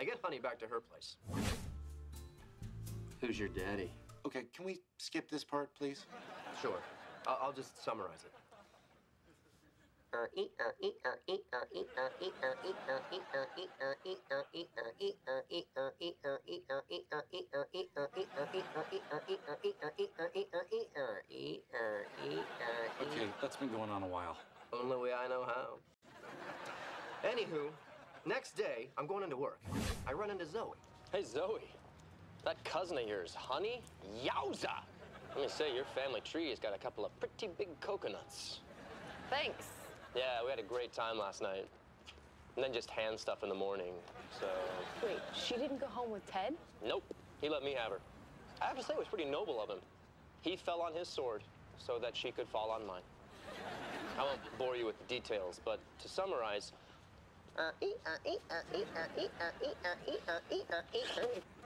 I get Honey back to her place. Who's your daddy? Okay, can we skip this part, please? Sure. I'll, I'll just summarize it. Okay, that's been going on a while. Only way I know how. Anywho, next day, I'm going into work. I run into Zoey. Hey, Zoey. That cousin of yours, Honey? Yowza! Let me say, your family tree has got a couple of pretty big coconuts. Thanks. Yeah, we had a great time last night. And then just hand stuff in the morning, so... Wait, she didn't go home with Ted? Nope, he let me have her. I have to say, it was pretty noble of him. He fell on his sword so that she could fall on mine. I won't bore you with the details, but to summarize, uh, e, uh, e, uh, e, uh, e, uh, e, uh, e, uh, e, uh, e, uh.